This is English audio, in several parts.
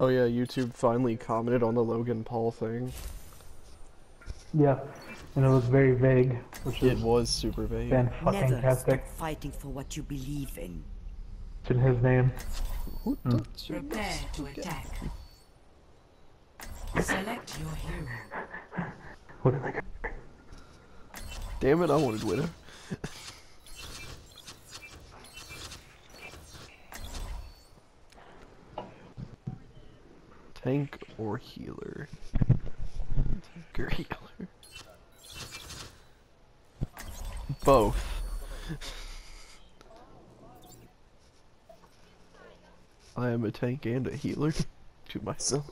Oh yeah, YouTube finally commented on the Logan Paul thing. Yeah, and it was very vague, which It is was super vague. fan fucking Never stop fighting for what you believe in. It's in his name. Who hmm. touched your Prepare to attack. Select your hero. What did I get? Damn it, I wanted Widow. Tank or healer? Healer? Both. I am a tank and a healer to myself.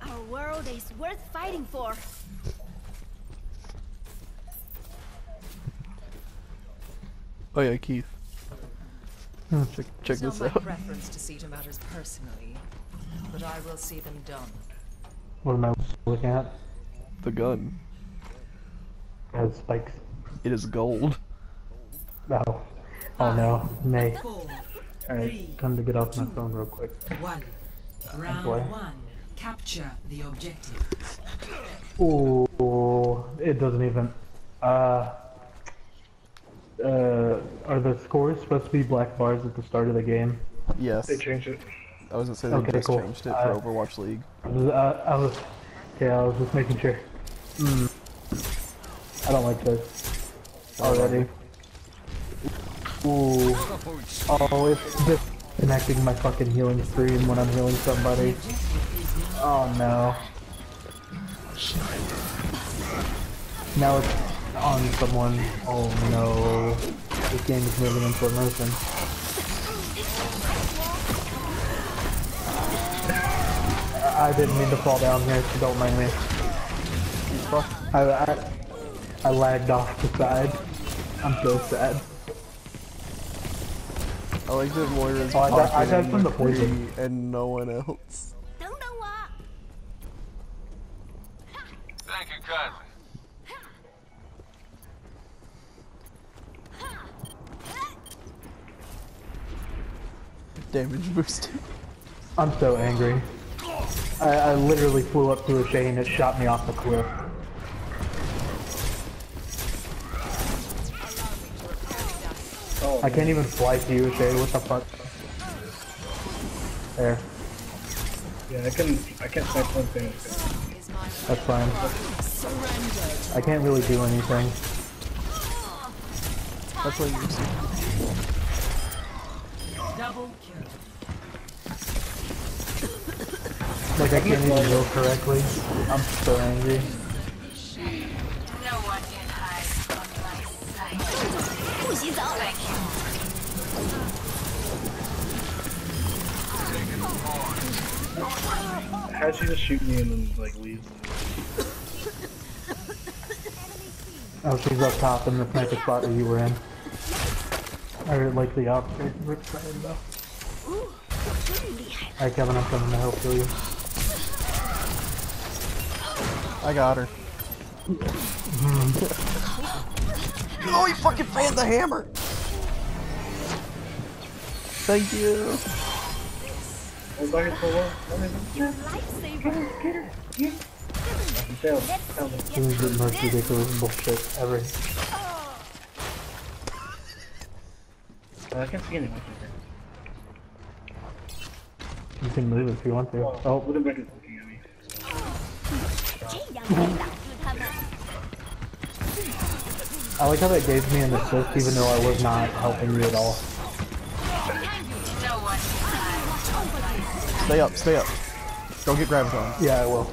Our world is worth fighting for. Oh yeah, Keith. Hmm. Check check It's not this my out. preference to see to matters personally, but I will see them done. What am I looking at? The gun. It has spikes. It is gold. Oh. Oh no. May. Four, Alright, time to get off my phone real quick. one. Round boy. one. Capture the objective. Ooh, it doesn't even. Uh. Uh, are the scores supposed to be black bars at the start of the game? Yes. They changed it. I was gonna say they Okay, just cool. changed it for Uh, Overwatch League. I was, uh, I was, yeah, I was just making sure. Mm. I don't like this already. Ooh. Oh, it's disconnecting my fucking healing stream when I'm healing somebody. Oh no. Now it's on someone. Oh no. This game is moving into immersion. I I didn't mean to fall down here, so don't mind me. I, I, I lagged off the side. I'm so sad. I like that Moira's Oh, I I got from the poison. and no one else. Don't know what. Thank you kindly. Damage boosted. I'm so angry. I, I literally flew up to a chain that shot me off the cliff. Oh, I can't even fly to you, Shay. What the fuck? There. yeah, I can I can't type one thing. That's fine. I can't really do anything. That's what you're saying. Double kill. Like I can't even heal correctly. I'm so angry. How'd she just shoot me and then like leave? Oh, she's up top in the sniper spot that you were in. Or like the opposite. Side though? Alright, Kevin, I'm coming to help kill you. I got her. oh, he fucking fanned the hammer! Thank you. I was back for a while. Lifesaver. You failed. Failed. This is the most ridiculous bullshit ever. I can't see anything. You can move if you want to. Oh, Woodenbeck is looking at me. I like how that gave me an assist even though I was not helping you at all. Stay up, stay up. Go get Graviton. Yeah, I will.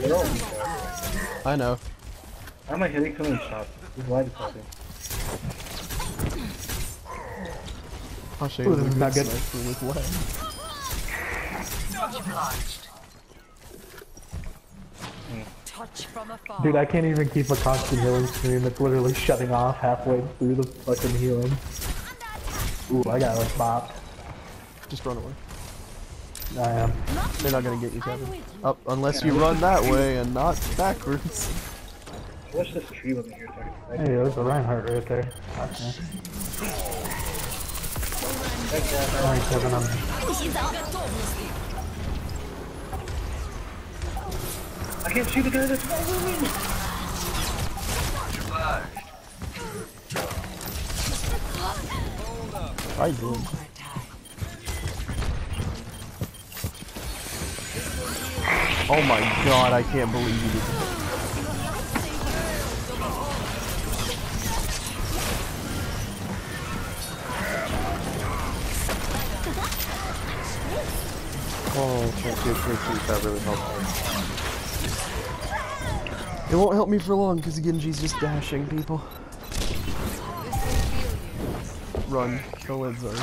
They're all weak. I know. How am I hitting someone's shot? This light is helping. I'll show Ooh, you this the is not good. with lag. Touch from afar. Dude, I can't even keep a constant healing stream. It's literally shutting off halfway through the fucking healing. Ooh, I got like bopped. Just run away. I am. They're not gonna get you, Kevin. Up, oh, unless you run that way and not backwards. What's this tree over here? Sorry. Hey, there's a Reinhardt right there. Okay. Alright, Kevin, I'm can't shoot the guy that's following me. I do. Oh my god, I can't believe that. Oh, thank you, thank you. That really helped. It won't help me for long because Genji's just dashing people. Run, kill Lizard.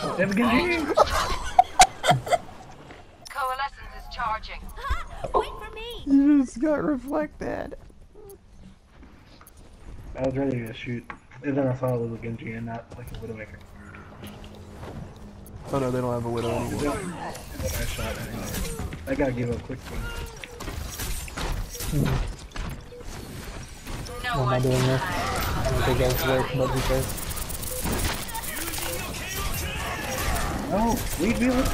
Have a good game. Coalescence is charging. Wait for me. You just got reflected. I was ready to shoot. And then I saw a little Genji and not like a Widowmaker. Oh no, they don't have a widow anymore. I shot anyway. I gotta give up quick thing. No, I'm I doing here? I don't think that was worth but he said. No, leave me alone.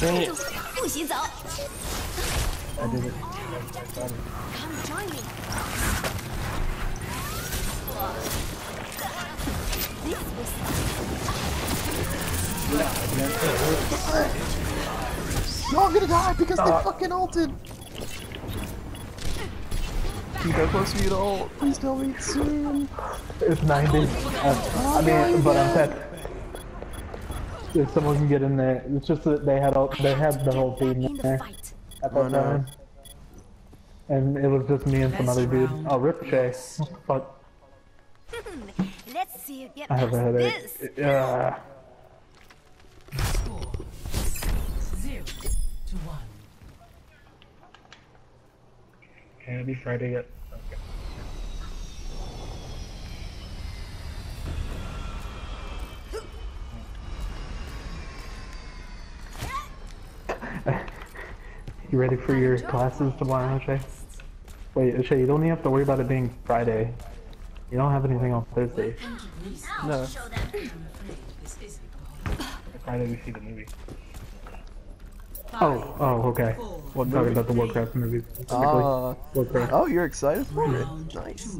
Dang it. I did it. Come join me. This was... Yeah, you're all gonna die because they fucking ulted. Keep how close to you to ult. Please tell me soon. It's 90. Uh, I mean, but I'm pet. If someone can get in there, it's just that they had all, they had the whole team in there fight. at Oh, that no. time. And it was just me and some other dude. Oh, Ricochet. Fuck, Let's see you get I have a past headache. this. Yeah. Zero to one. Can it be Friday yet? Okay. You ready for your classes tomorrow, Shay? Wait, Shay, you don't even have to worry about it being Friday. You don't have anything on Thursday. No. This isn't Friday we see the movie. Oh, oh, okay. What Talking movie? about the Warcraft movie. specifically. Ah. Warcraft. oh, you're excited for it? Nice.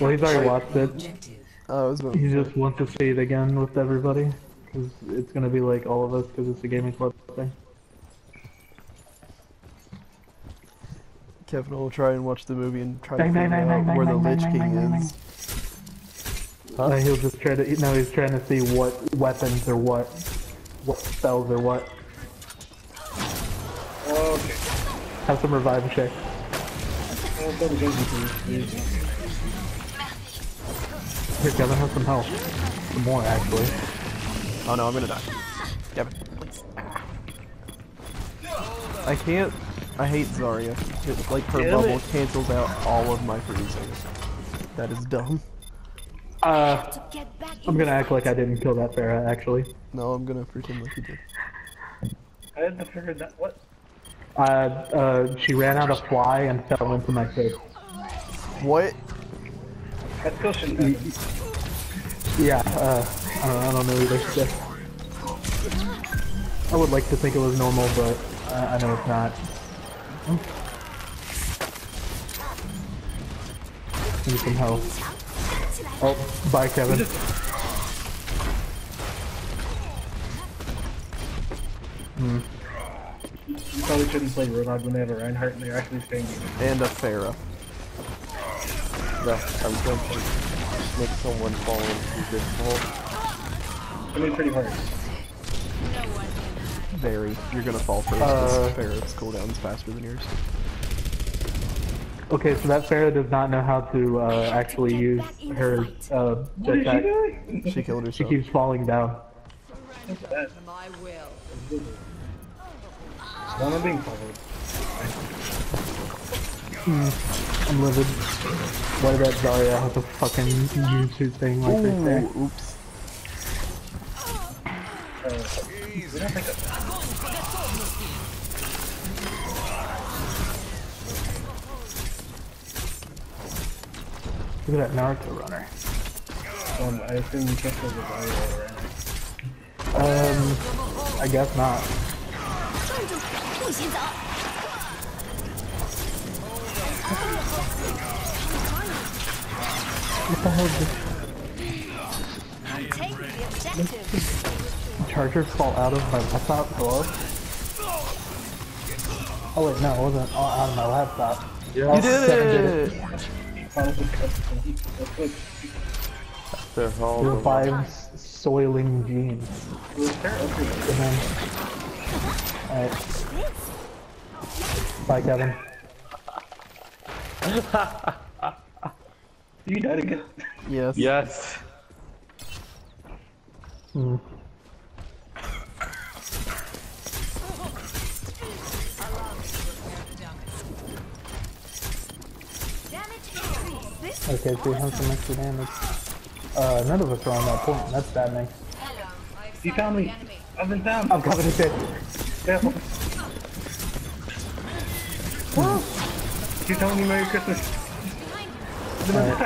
Well, he's already watched it. Oh, I was about He just wants to see it again with everybody. Cause it's gonna be like all of us, cause it's a gaming club thing. Kevin will try and watch the movie and try Bang, to bang, figure bang, out bang, where the Lich bang, King bang, bang, is. Uh, he'll just try to. No, he's trying to see what weapons or what, what spells or what. Have some revive check. I'll go to Genji please. Here, Kevin, have some health. Some more, actually. Oh no, I'm gonna die. Kevin, please. I can't. I hate Zarya. It, like her Damn bubble it. cancels out all of my freezing. That is dumb. Uh, To get back I'm gonna act like I didn't kill that Pharah, actually. No, I'm gonna pretend like you did. I didn't figure that. What? Uh, uh, she ran out of fly and fell into my face. What? I still shouldn't have. Yeah, uh, I don't, I don't know either. Yeah. I would like to think it was normal, but uh, I know it's not. Need some help. Oh, bye, Kevin. Probably shouldn't play Roadhog when they have a Reinhardt and they're actually staying here. And a Pharah. No, I'm going to make someone fall into this hole. I mean, pretty hard. Very. You're gonna fall first. Uh, because Pharah's cooldown's faster than yours. Okay, so that Pharah does not know how to uh, actually use her uh, What is she jetpack. doing? She killed She keeps falling down. My will. One I'm being followed. I'm livid. Why did that Zarya have a fucking YouTube thing like right there? Ooh, oops. We don't think Look at that Naruto runner. um, I assume you can't kill the Zarya, right? Um, I guess not. 站住，不许走！ What the hell is this? Take the objective. Chargers fall out of my laptop? Hello? Oh wait, no, it wasn't all out of my laptop. Yeah. You did Seven it! Honestly, custom. That's what They're all Tier the 5 s- soiling jeans. it was terrible. And then... Alright. Bye, Kevin. You died again. Yes. Yes. Hmm. Damage increase. This Okay, so you have some extra damage. Uh, none of us are on that point. That's saddening. You found me. I've been found. I'm coming to say. Yeah. You telling me Merry Christmas? Alright.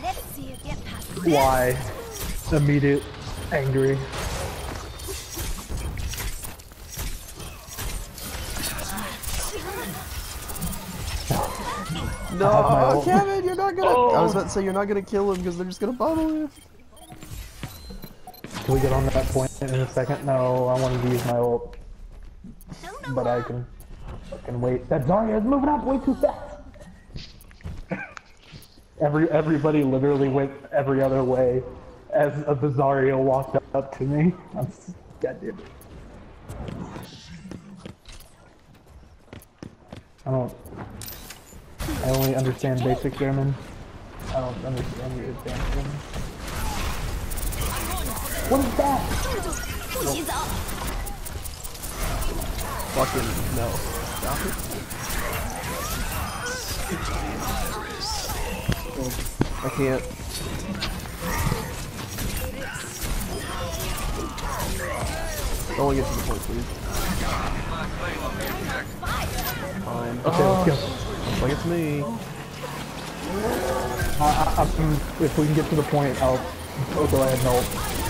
let's see you get past this. Why? Immediate angry. No. Kevin, you're not gonna. I was about to say you're not gonna kill him because they're just gonna bottle you. Can we get on that point in a second? No, I wanted to use my ult, but I can, can wait. That Zarya is moving up way too fast. Every everybody literally went every other way as a Zarya walked up to me. I'm s- God damn. I don't. I only understand basic German. I don't understand your advanced German. What is that? Oh. Fucking no. Stop it. I can't. I want to get to the point, please. Fine. Okay, let's go. Oh, like it's me. I, I, if we can get to the point, I'll go ahead and help.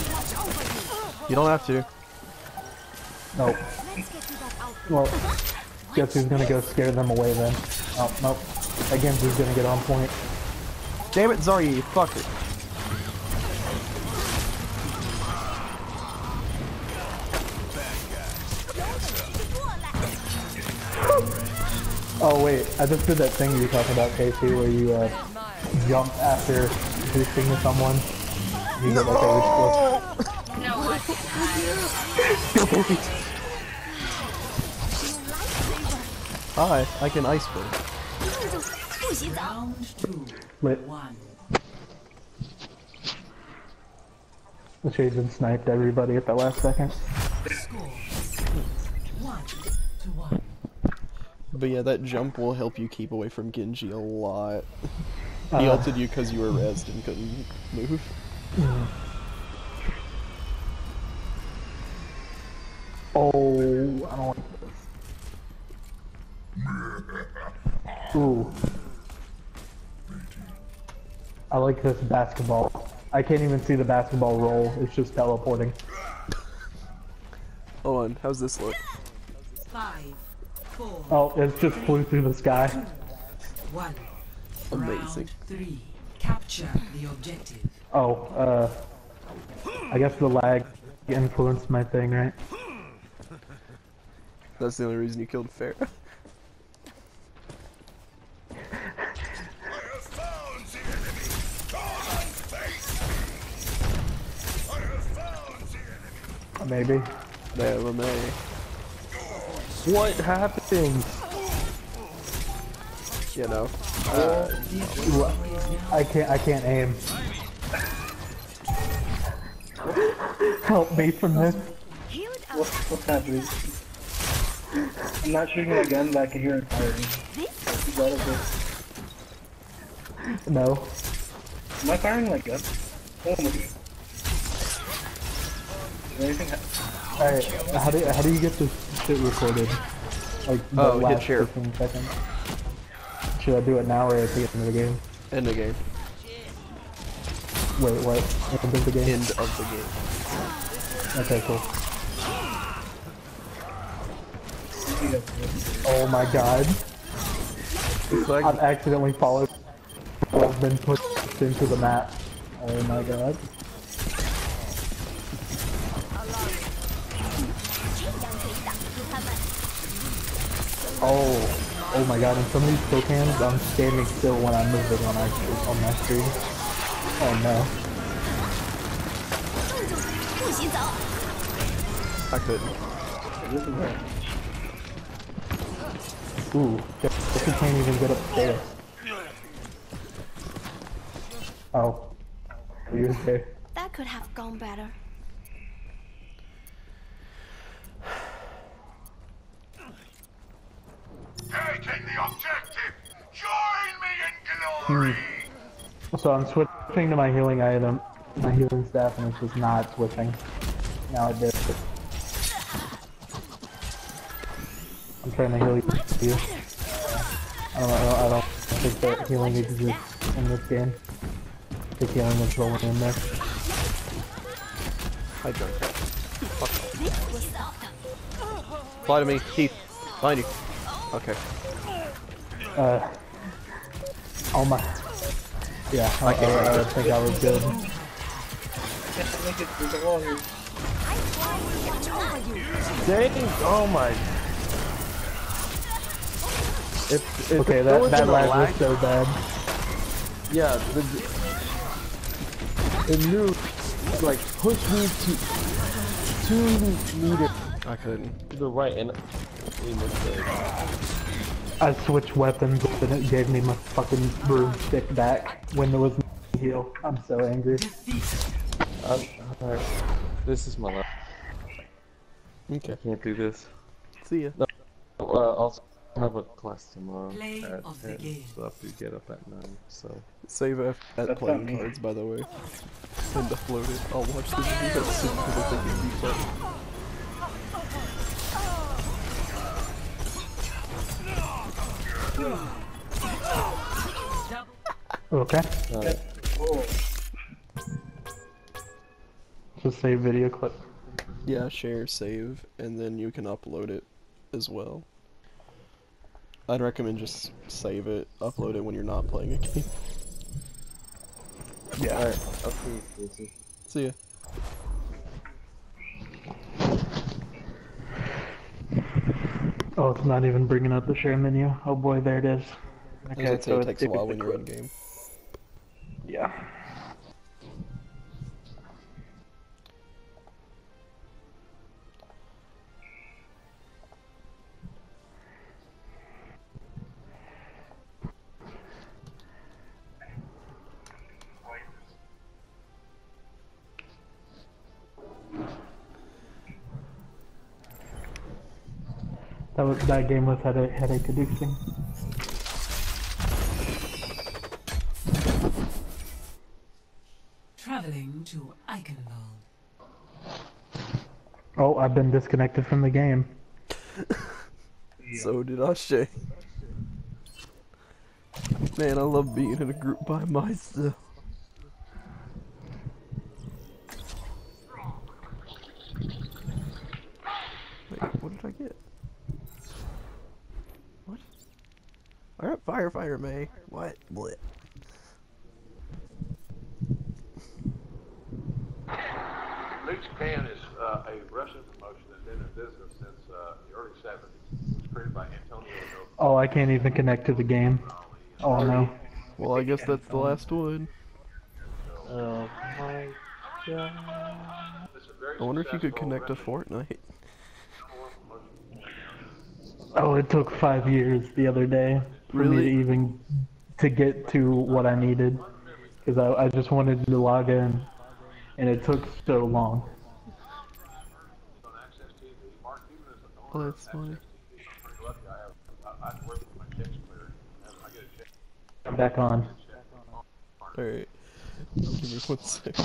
You don't have to. Nope. Let's get you back out. Well, guess who's gonna go scare them away then? Oh, nope. Again, who's gonna get on point? Damn it, Zarya, you fucker. Oh wait, I just did that thing you were talking about, Casey, where you uh, jump after boosting to someone. You get like a Hi, I can ice build. Lit. The Shazen sniped everybody at the last second. But yeah, that jump will help you keep away from Genji a lot. Uh, he uh, ulted you because you were rezzed and couldn't move. Oh, I don't like this. Ooh. I like this basketball. I can't even see the basketball roll. It's just teleporting. Hold on, how's this look? Five, four, Oh, it just flew through the sky. one. Amazing. Round three. Capture the objective. Oh, uh, I guess the lag influenced my thing, right? That's the only reason you killed Pharah. Maybe. Never may. What happened? You know. Uh, I can't. I can't aim. Help me from this. Healed up. What's, what's happening? I'm not shooting a gun, but I can hear it firing. This Is? No. Am I firing like gun? Oh my god. Did anything happen? Alright, how do how do you get this shit recorded? Like the Oh, hit last share. 15 seconds. Should I do it now or at the end of the game? End of the game. Wait, what? End of the game? End of the game. Okay, cool. You guys- Oh my god. Like I've accidentally followed. I've been pushed into the map. Oh my god. Oh, oh my god, and some of these poke hands, I'm standing still when I move it on, our, on my screen. Oh no. I couldn't. This is. Ooh, guess you can't even get upstairs. Oh, are you okay? That could have gone better. Taking the objective! Join me in glory! Hmm. So I'm switching to my healing item, my healing staff, and it's just not switching. Now it did. trying to heal you. I don't, I don't, I don't think that healing exists in this game. I think healing is rolling in there. I drunk. Fuck. Fly to me, Keith. Find you. Okay. Uh. Oh my. Yeah, I, okay. I, I, I think I was good. Dang! Oh my if, if Okay, it that wasn't that a lag lag- was so bad. Yeah, the, it knew, like, push me to two meters I couldn't. to the right, and we missed it. I switched weapons and it gave me my fucking broomstick back when there was no heal. I'm so angry. I'm, alright, this is my life. Okay. I can't do this. See ya. Uh, also, I have a class tomorrow Play at of the 10, game. so I have to get up at 9, so. Save F at playing cards, by the way. And upload it. I'll watch the video as soon as I think it'd be fun. Okay. Alright, Oh, Just save video clip. Yeah, share, save, and then you can upload it as well. I'd recommend just save it, upload it when you're not playing a game. Yeah. alright, I'll see you, Casey. See ya. Oh, it's not even bringing up the share menu. Oh boy, there it is. As I say, it takes a while when you're in game. Yeah. Was that game was headache headache inducing. Traveling to Eichenwald. Oh, I've been disconnected from the game. So did Ashe. Man, I love being in a group by myself. Wait, what did I get? What? I got Firefighter Mei. What? Blit. New Japan is uh, a Russian promotion that's been in business since uh, the early 70s. It was created by Antonio Oh, I can't even connect to the game. Oh no. Well, I guess that's the last one. Oh my god. It's a very I wonder if you could connect to Fortnite. Oh, it took five years the other day for me Really? to even to get to what I needed, because I, I just wanted to log in, and it took so long. on AXS TV. Mark, even as an Oh, that's of funny. I'm pretty lucky. I have, I, I work with my checks cleared. I I get a check. I'm back on. Alright. Give me one sec.